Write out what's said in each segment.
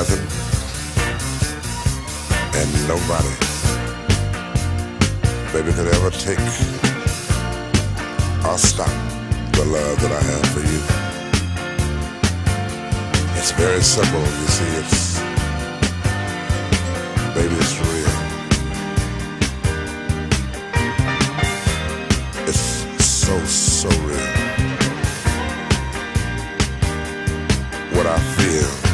and nobody, baby, could ever take or stop the love that I have for you. It's very simple, you see, it's, baby, it's real. It's so, so real. What I feel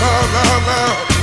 love, love, love.